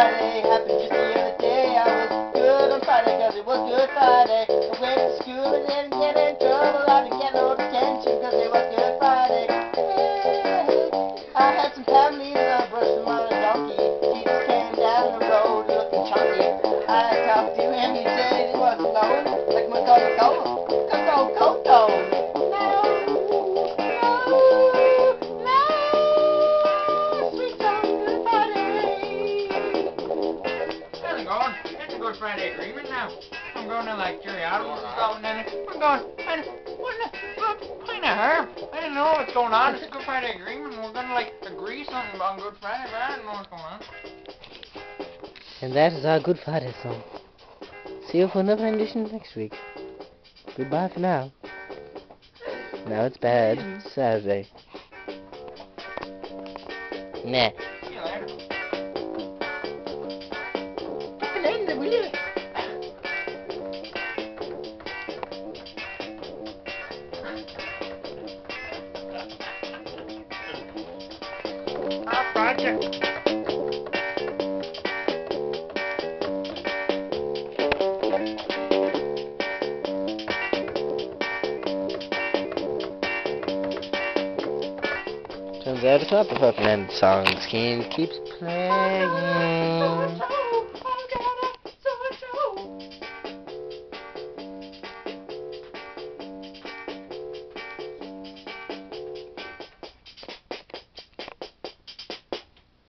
Friday. Happened just the other day. I was good on Friday because it was Good Friday. I went to school and didn't get in trouble. I didn't get no detention because it was Good Friday. I had some family and I brushed Good Friday agreement now. I'm going to like Gerry Adams and stuff, and then I'm going, and what the, what kind of herb? I don't know what's going on. It's a Good Friday agreement. We're going to like agree something on Good Friday, but I don't know what's going on. And that is our Good Friday song. See you for another edition next week. Goodbye for now. Now it's bad. Saturday. Nah. See you later. Fucking end it, will you? Turns out it's not the fucking end song. The game keeps playing. Oh,